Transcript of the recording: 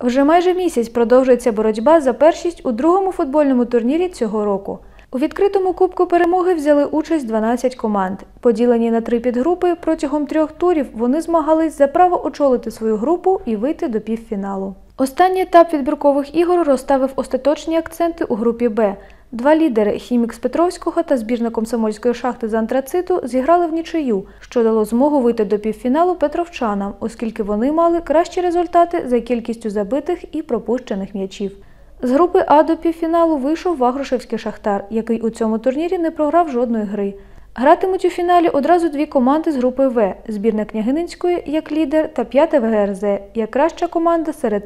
Вже майже місяць продовжується боротьба за першість у другому футбольному турнірі цього року. У відкритому кубку перемоги взяли участь 12 команд. Поділені на три підгрупи, протягом трьох турів вони змагались за право очолити свою групу і вийти до півфіналу. Останній етап відбіркових ігор розставив остаточні акценти у групі Б. Два лідери хімік з Петровського та збірна комсомольської шахти з антрациту зіграли в нічию, що дало змогу вийти до півфіналу петровчанам, оскільки вони мали кращі результати за кількістю забитих і пропущених м'ячів. З групи А до півфіналу вийшов Вагрушевський шахтар, який у цьому турнірі не програв жодної гри. Гратимуть у фіналі одразу дві команди з групи В збірна Княгининської як лідер та п'ята ВГРЗ як краща команда серед